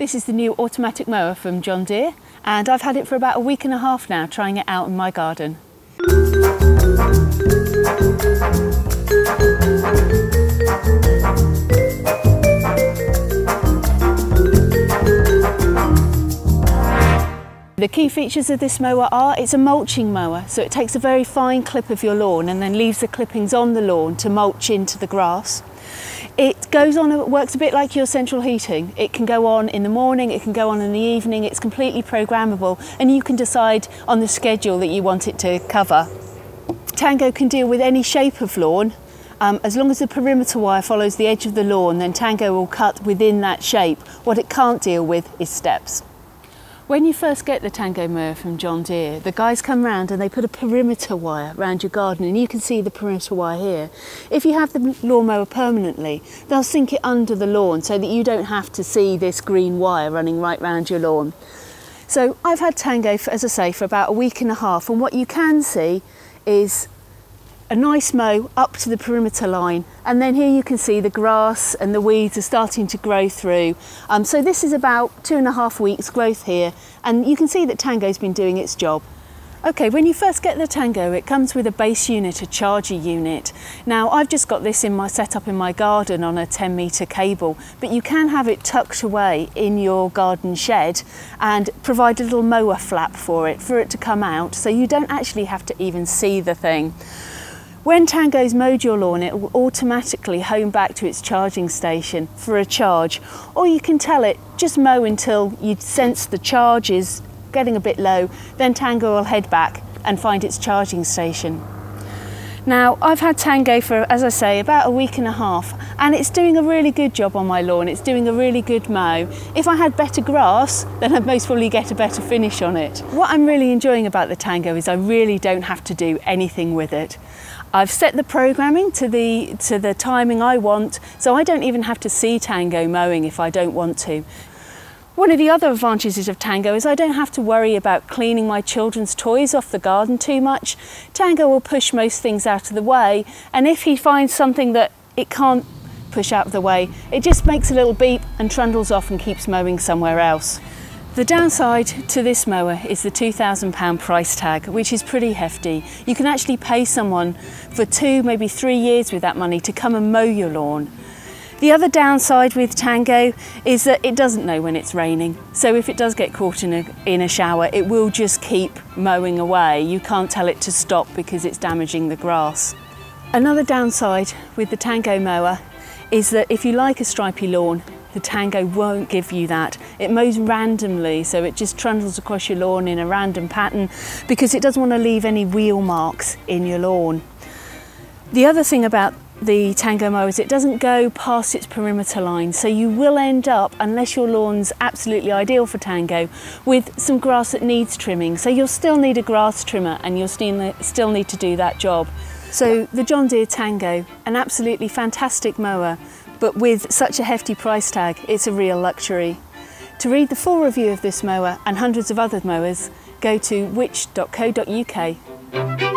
This is the new automatic mower from John Deere and I've had it for about a week and a half now trying it out in my garden. The key features of this mower are it's a mulching mower, so it takes a very fine clip of your lawn and then leaves the clippings on the lawn to mulch into the grass. It goes on, it works a bit like your central heating. It can go on in the morning, it can go on in the evening, it's completely programmable and you can decide on the schedule that you want it to cover. Tango can deal with any shape of lawn. Um, as long as the perimeter wire follows the edge of the lawn, then Tango will cut within that shape. What it can't deal with is steps. When you first get the Tango mower from John Deere, the guys come round and they put a perimeter wire around your garden and you can see the perimeter wire here. If you have the lawnmower permanently, they'll sink it under the lawn so that you don't have to see this green wire running right round your lawn. So I've had Tango, for, as I say, for about a week and a half and what you can see is a nice mow up to the perimeter line and then here you can see the grass and the weeds are starting to grow through. Um, so this is about two and a half weeks growth here and you can see that Tango's been doing its job. Okay, when you first get the Tango, it comes with a base unit, a charger unit. Now, I've just got this in my setup in my garden on a 10 metre cable, but you can have it tucked away in your garden shed and provide a little mower flap for it, for it to come out, so you don't actually have to even see the thing. When Tango's mowed your lawn, it will automatically home back to its charging station for a charge, or you can tell it just mow until you sense the charge is getting a bit low, then Tango will head back and find its charging station. Now, I've had Tango for, as I say, about a week and a half, and it's doing a really good job on my lawn. It's doing a really good mow. If I had better grass, then I'd most probably get a better finish on it. What I'm really enjoying about the Tango is I really don't have to do anything with it. I've set the programming to the, to the timing I want, so I don't even have to see Tango mowing if I don't want to. One of the other advantages of Tango is I don't have to worry about cleaning my children's toys off the garden too much. Tango will push most things out of the way, and if he finds something that it can't push out of the way, it just makes a little beep and trundles off and keeps mowing somewhere else. The downside to this mower is the £2,000 price tag, which is pretty hefty. You can actually pay someone for two, maybe three years with that money to come and mow your lawn. The other downside with Tango is that it doesn't know when it's raining. So if it does get caught in a, in a shower, it will just keep mowing away. You can't tell it to stop because it's damaging the grass. Another downside with the Tango mower is that if you like a stripy lawn, the Tango won't give you that. It mows randomly, so it just trundles across your lawn in a random pattern because it doesn't want to leave any wheel marks in your lawn. The other thing about the Tango mower—it doesn't go past its perimeter line, so you will end up, unless your lawn's absolutely ideal for Tango, with some grass that needs trimming. So you'll still need a grass trimmer and you'll still need to do that job. So the John Deere Tango, an absolutely fantastic mower but with such a hefty price tag, it's a real luxury. To read the full review of this mower and hundreds of other mowers, go to which.co.uk.